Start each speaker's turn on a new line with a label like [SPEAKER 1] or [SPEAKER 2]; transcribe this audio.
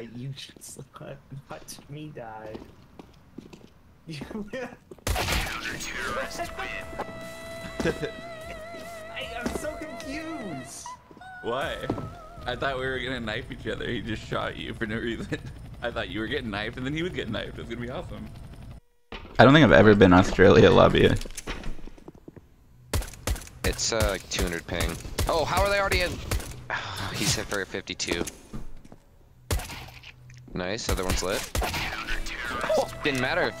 [SPEAKER 1] You just let watch me die. You I, I'm so confused.
[SPEAKER 2] Why? I thought we were gonna knife each other. He just shot you for no reason. I thought you were getting knifed and then he would get knifed. It was gonna be awesome.
[SPEAKER 3] I don't think I've ever been Australia lobby.
[SPEAKER 4] It's uh, like 200 ping. Oh, how are they already in? Oh, He's hit for 52. Nice, other one's lit. Oh, didn't matter.